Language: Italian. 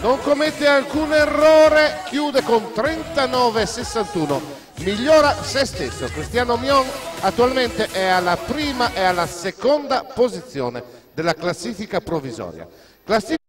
non commette alcun errore, chiude con 39-61, migliora se stesso. Cristiano Mion attualmente è alla prima e alla seconda posizione della classifica provvisoria. Classifica